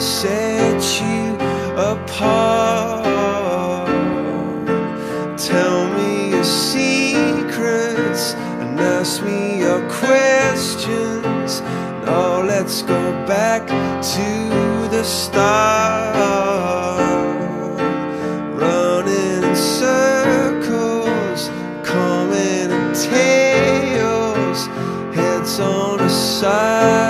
set you apart. Tell me your secrets and ask me your questions. Now let's go back to the start. Running circles, coming in tails, on the side.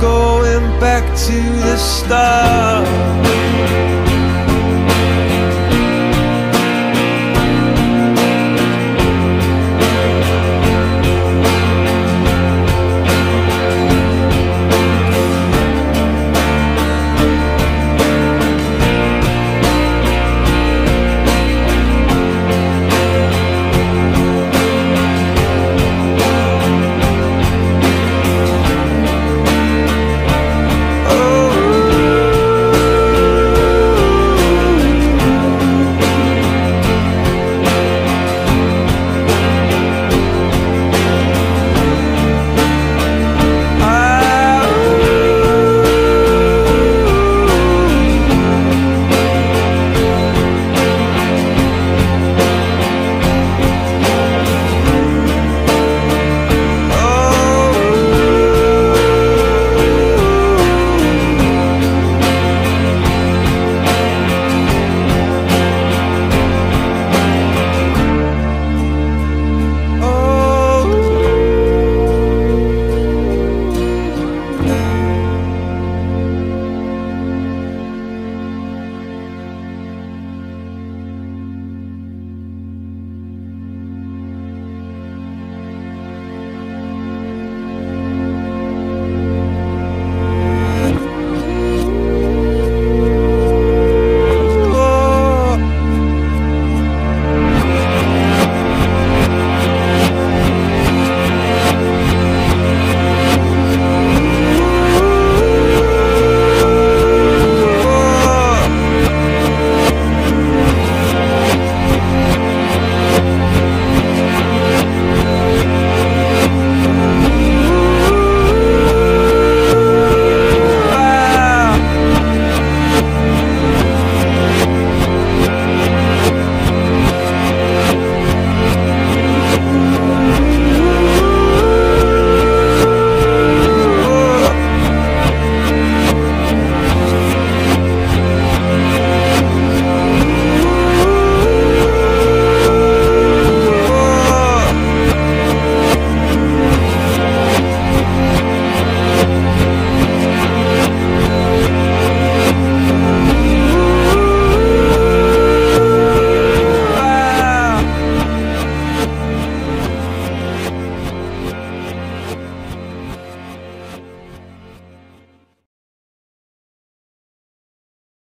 going back to the start.